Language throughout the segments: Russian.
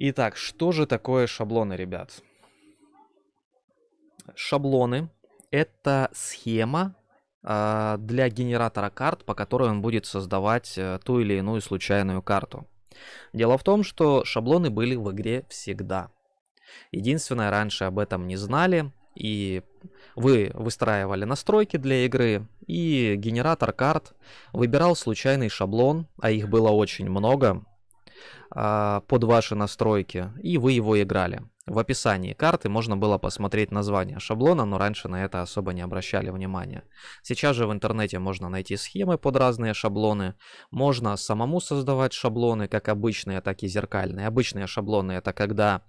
Итак, что же такое шаблоны, ребят? Шаблоны – это схема э, для генератора карт, по которой он будет создавать э, ту или иную случайную карту. Дело в том, что шаблоны были в игре всегда. Единственное, раньше об этом не знали, и вы выстраивали настройки для игры, и генератор карт выбирал случайный шаблон, а их было очень много, а, под ваши настройки, и вы его играли. В описании карты можно было посмотреть название шаблона, но раньше на это особо не обращали внимания. Сейчас же в интернете можно найти схемы под разные шаблоны. Можно самому создавать шаблоны, как обычные, так и зеркальные. Обычные шаблоны это когда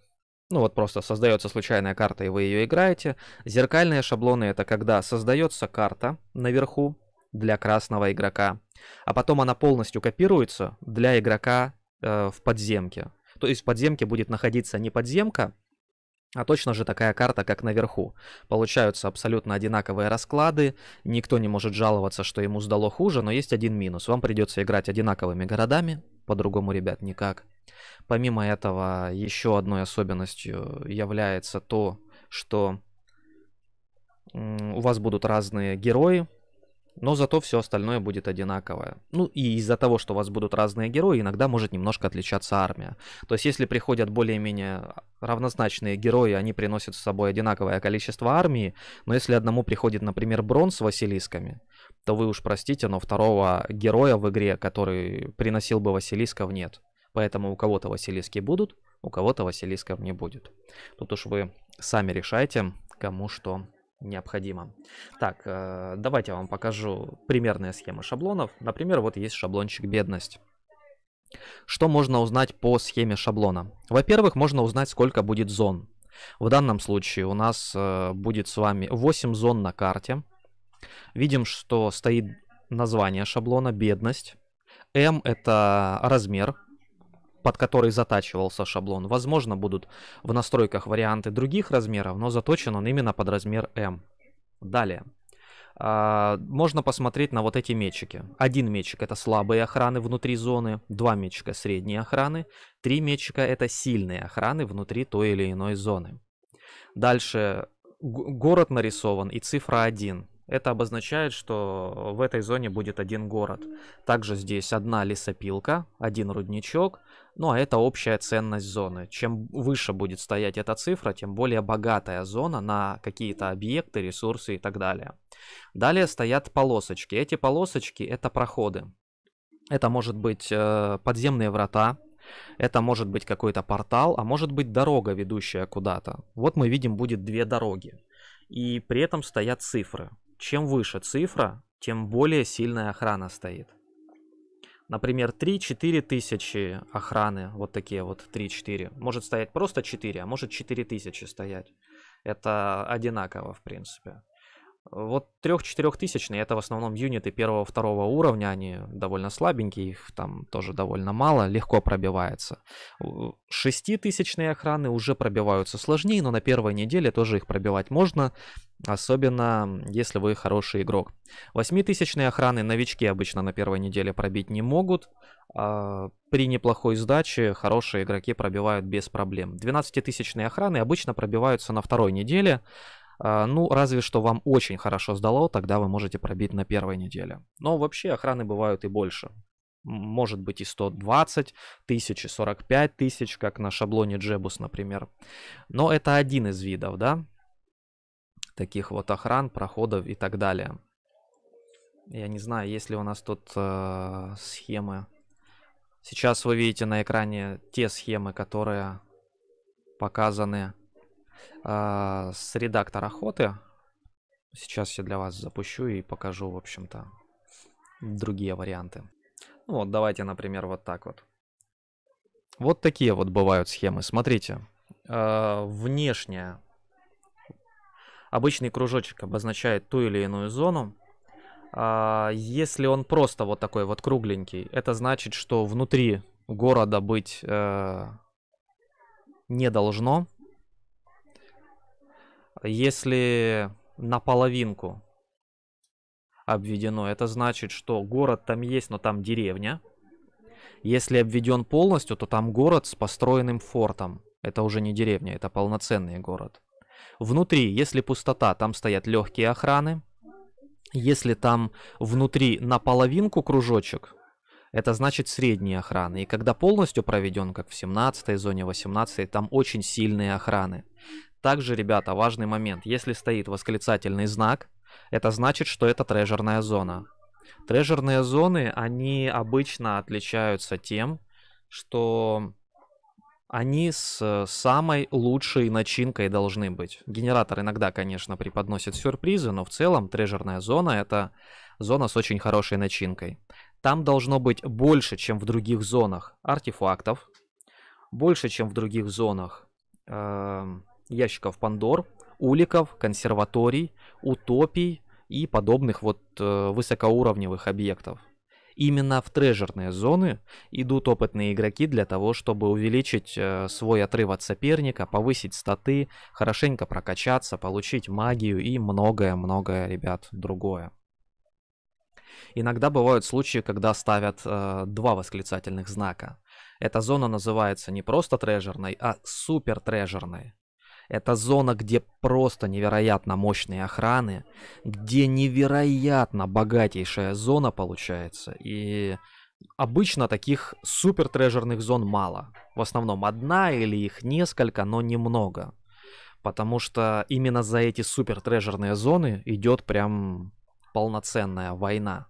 ну вот просто создается случайная карта, и вы ее играете. Зеркальные шаблоны это когда создается карта наверху для красного игрока, а потом она полностью копируется для игрока э, в подземке. То есть в подземке будет находиться не подземка, а точно же такая карта, как наверху. Получаются абсолютно одинаковые расклады, никто не может жаловаться, что ему сдало хуже, но есть один минус. Вам придется играть одинаковыми городами, по-другому, ребят, никак. Помимо этого, еще одной особенностью является то, что у вас будут разные герои, но зато все остальное будет одинаковое. Ну и из-за того, что у вас будут разные герои, иногда может немножко отличаться армия. То есть если приходят более-менее равнозначные герои, они приносят с собой одинаковое количество армии, но если одному приходит, например, бронз с Василисками, то вы уж простите, но второго героя в игре, который приносил бы Василисков, нет. Поэтому у кого-то Василиски будут, у кого-то Василисков не будет. Тут уж вы сами решайте, кому что необходимо. Так, э, давайте я вам покажу примерные схемы шаблонов. Например, вот есть шаблончик бедность. Что можно узнать по схеме шаблона? Во-первых, можно узнать, сколько будет зон. В данном случае у нас э, будет с вами 8 зон на карте. Видим, что стоит название шаблона «Бедность». М – это размер под который затачивался шаблон. Возможно, будут в настройках варианты других размеров, но заточен он именно под размер M. Далее. А, можно посмотреть на вот эти мечики. Один мечик это слабые охраны внутри зоны, два мечика средние охраны, три мечика это сильные охраны внутри той или иной зоны. Дальше город нарисован и цифра 1. Это обозначает, что в этой зоне будет один город. Также здесь одна лесопилка, один рудничок, ну а это общая ценность зоны. Чем выше будет стоять эта цифра, тем более богатая зона на какие-то объекты, ресурсы и так далее. Далее стоят полосочки. Эти полосочки это проходы. Это может быть э, подземные врата, это может быть какой-то портал, а может быть дорога, ведущая куда-то. Вот мы видим будет две дороги. И при этом стоят цифры чем выше цифра, тем более сильная охрана стоит. Например, 3-4 тысячи охраны, вот такие вот 3-4. Может стоять просто 4, а может 4 тысячи стоять. Это одинаково, в принципе. Вот трех-четырехтысячные это в основном юниты первого-второго уровня, они довольно слабенькие, их там тоже довольно мало, легко пробивается. Шеститысячные охраны уже пробиваются сложнее, но на первой неделе тоже их пробивать можно, особенно если вы хороший игрок. Восьмитысячные охраны новички обычно на первой неделе пробить не могут, а при неплохой сдаче хорошие игроки пробивают без проблем. 12-тысячные охраны обычно пробиваются на второй неделе, ну, разве что вам очень хорошо сдало, тогда вы можете пробить на первой неделе. Но вообще охраны бывают и больше. Может быть и 120 тысяч, и 45 тысяч, как на шаблоне Джебус, например. Но это один из видов, да? Таких вот охран, проходов и так далее. Я не знаю, есть ли у нас тут э, схемы. Сейчас вы видите на экране те схемы, которые показаны а, с редактора охоты. Сейчас я для вас запущу и покажу, в общем-то, другие варианты. Ну вот, давайте, например, вот так вот. Вот такие вот бывают схемы. Смотрите, э, внешняя обычный кружочек обозначает ту или иную зону. Э, если он просто вот такой вот кругленький, это значит, что внутри города быть э, не должно. Если наполовинку обведено, это значит, что город там есть, но там деревня. Если обведен полностью, то там город с построенным фортом. Это уже не деревня, это полноценный город. Внутри, если пустота, там стоят легкие охраны. Если там внутри наполовинку кружочек, это значит средние охраны. И когда полностью проведен, как в 17 зоне, 18 там очень сильные охраны. Также, ребята, важный момент. Если стоит восклицательный знак, это значит, что это трежерная зона. Трежерные зоны, они обычно отличаются тем, что они с самой лучшей начинкой должны быть. Генератор иногда, конечно, преподносит сюрпризы, но в целом трежерная зона это зона с очень хорошей начинкой. Там должно быть больше, чем в других зонах артефактов, больше, чем в других зонах э, ящиков Пандор, уликов, консерваторий, утопий и подобных вот э, высокоуровневых объектов. Именно в трежерные зоны идут опытные игроки для того, чтобы увеличить э, свой отрыв от соперника, повысить статы, хорошенько прокачаться, получить магию и многое-многое, ребят, другое. Иногда бывают случаи, когда ставят э, два восклицательных знака. Эта зона называется не просто трежерной, а супер трежерной. Это зона, где просто невероятно мощные охраны, где невероятно богатейшая зона получается. И обычно таких супер трежерных зон мало. В основном одна или их несколько, но немного. Потому что именно за эти супер трежерные зоны идет прям полноценная война.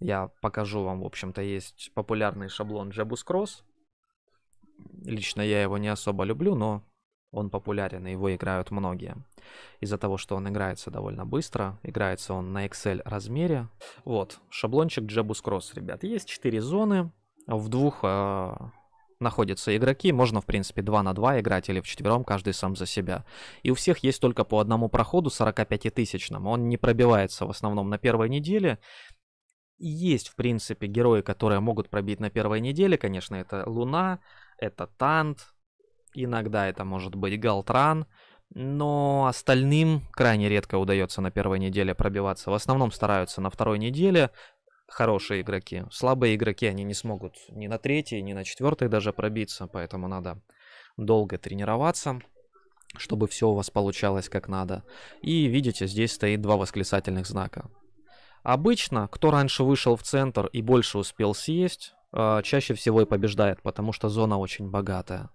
Я покажу вам, в общем-то, есть популярный шаблон Jebus Cross. Лично я его не особо люблю, но он популярен, и его играют многие. Из-за того, что он играется довольно быстро, играется он на Excel размере. Вот, шаблончик Jebus Cross, ребят. Есть 4 зоны, в двух э, находятся игроки, можно, в принципе, 2 на 2 играть или в четвером, каждый сам за себя. И у всех есть только по одному проходу 45-тысячному. Он не пробивается в основном на первой неделе, есть, в принципе, герои, которые могут пробить на первой неделе. Конечно, это Луна, это Тант, иногда это может быть Галтран. Но остальным крайне редко удается на первой неделе пробиваться. В основном стараются на второй неделе хорошие игроки. Слабые игроки, они не смогут ни на третьей, ни на четвертой даже пробиться. Поэтому надо долго тренироваться, чтобы все у вас получалось как надо. И видите, здесь стоит два восклицательных знака. Обычно, кто раньше вышел в центр и больше успел съесть, а, чаще всего и побеждает, потому что зона очень богатая.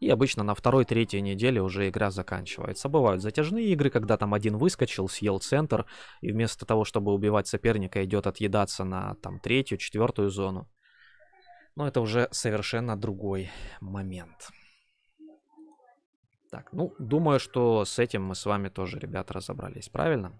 И обычно на второй-третьей неделе уже игра заканчивается. Бывают затяжные игры, когда там один выскочил, съел центр, и вместо того, чтобы убивать соперника, идет отъедаться на там третью, четвертую зону. Но это уже совершенно другой момент. Так, ну, думаю, что с этим мы с вами тоже, ребята, разобрались, правильно?